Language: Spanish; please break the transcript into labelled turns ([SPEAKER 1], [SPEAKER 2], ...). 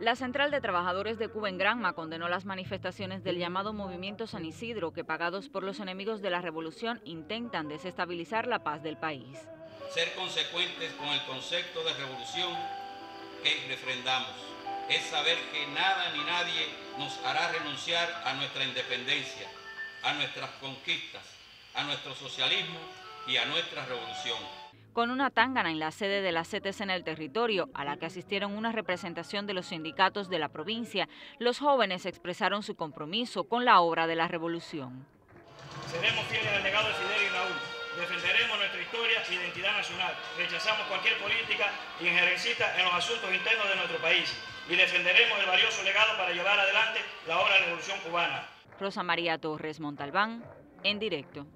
[SPEAKER 1] La Central de Trabajadores de Cuba en Granma condenó las manifestaciones del llamado Movimiento San Isidro que pagados por los enemigos de la revolución intentan desestabilizar la paz del país.
[SPEAKER 2] Ser consecuentes con el concepto de revolución que refrendamos es saber que nada ni nadie nos hará renunciar a nuestra independencia, a nuestras conquistas, a nuestro socialismo y a nuestra revolución
[SPEAKER 1] con una tángana en la sede de la CETES en el territorio, a la que asistieron una representación de los sindicatos de la provincia, los jóvenes expresaron su compromiso con la obra de la revolución.
[SPEAKER 3] Seremos fieles al legado de Fidel y Raúl. Defenderemos nuestra historia e identidad nacional. Rechazamos cualquier política injerencista en los asuntos internos de nuestro país. Y defenderemos el valioso legado para llevar adelante la obra de la revolución cubana.
[SPEAKER 1] Rosa María Torres Montalbán, en directo.